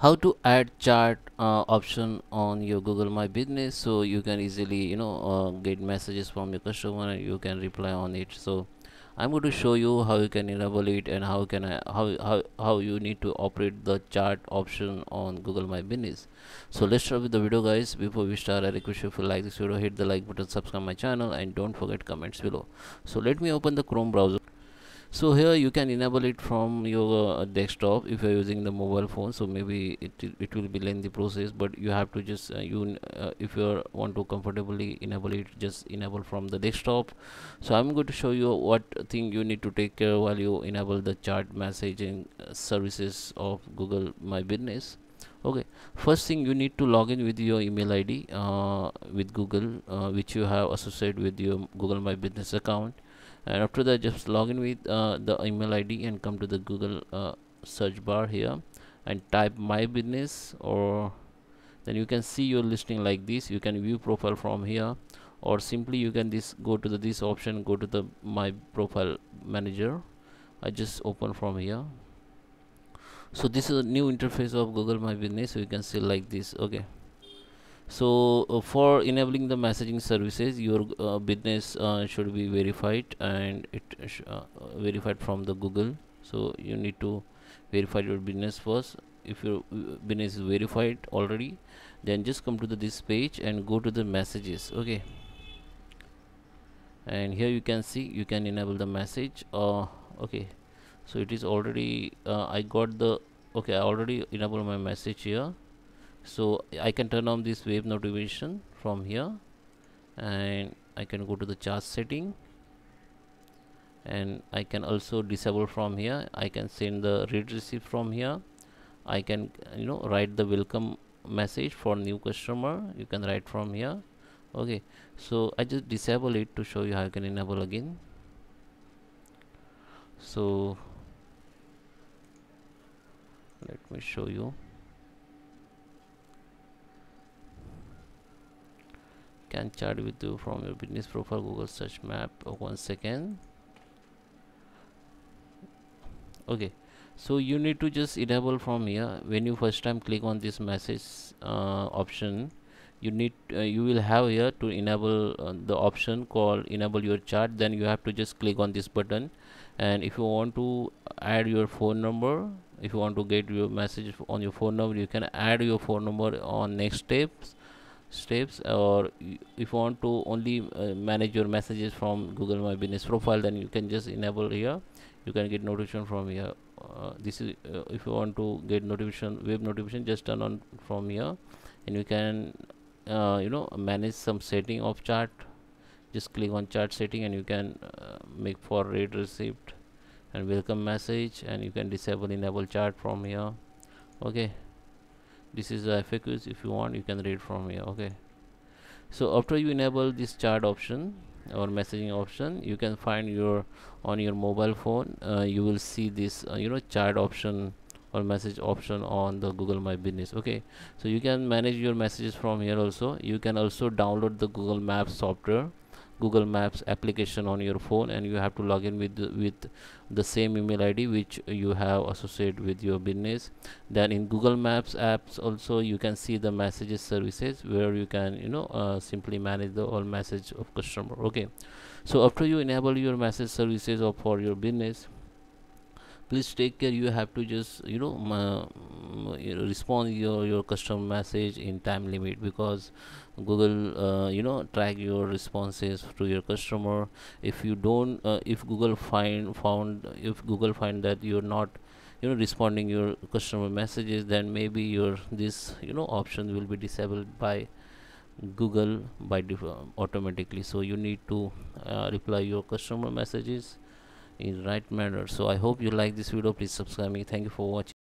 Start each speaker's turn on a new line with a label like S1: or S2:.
S1: how to add chat uh, option on your google my business so you can easily you know uh, get messages from your customer and you can reply on it. So i'm going to show you how you can enable it and how can I, how, how how you need to operate the chat option on google my business. So let's start with the video guys. Before we start i request you if you like this video hit the like button subscribe my channel and don't forget comments below. So let me open the chrome browser so here you can enable it from your uh, desktop if you're using the mobile phone. So maybe it, it will be lengthy process but you have to just uh, you uh, if you want to comfortably enable it just enable from the desktop. So i'm going to show you what thing you need to take care while you enable the chat messaging uh, services of google my business. Okay. First thing you need to log in with your email id uh, with google uh, which you have associated with your google my business account and after that just log in with uh, the email id and come to the google uh, search bar here and type my business or then you can see your listing like this. You can view profile from here or simply you can this go to the this option go to the my profile manager. I just open from here. So this is a new interface of google my business. So you can see like this. Okay so uh, for enabling the messaging services your uh, business uh, should be verified and it uh, verified from the google. So you need to verify your business first. If your uh, business is verified already then just come to the, this page and go to the messages okay? And here you can see you can enable the message uh okay? So it is already uh, i got the okay i already enable my message here so I can turn on this wave notification from here and I can go to the chat setting and I can also disable from here. I can send the read receipt from here. I can you know write the welcome message for new customer. You can write from here. Okay. So I just disable it to show you how you can enable again. So let me show you can chat with you from your business profile google search map oh, one second. Okay so you need to just enable from here. When you first time click on this message uh, option you need uh, you will have here to enable uh, the option called enable your chat then you have to just click on this button. And if you want to add your phone number if you want to get your message on your phone number you can add your phone number on next steps steps or if you want to only uh, manage your messages from google my business profile then you can just enable here. You can get notification from here. Uh, this is uh, if you want to get notification web notification just turn on from here. And you can uh, you know manage some setting of chart. Just click on chart setting and you can uh, make for read receipt and welcome message and you can disable enable chart from here. Okay this is the FAQs. If you want you can read from here. Okay. So after you enable this chat option or messaging option you can find your on your mobile phone uh, you will see this uh, you know chat option or message option on the google my business. Okay. So you can manage your messages from here also. You can also download the google maps software google maps application on your phone and you have to log in with the, with the same email id which you have associated with your business. Then in google maps apps also you can see the messages services where you can you know uh, simply manage the all message of customer. Okay. So after you enable your message services or for your business please take care. You have to just you know respond your your customer message in time limit because google uh, you know track your responses to your customer. If you don't uh, if google find found if google find that you're not you know responding your customer messages then maybe your this you know option will be disabled by google by default automatically. So you need to uh, reply your customer messages in right manner. So i hope you like this video. Please subscribe me. Thank you for watching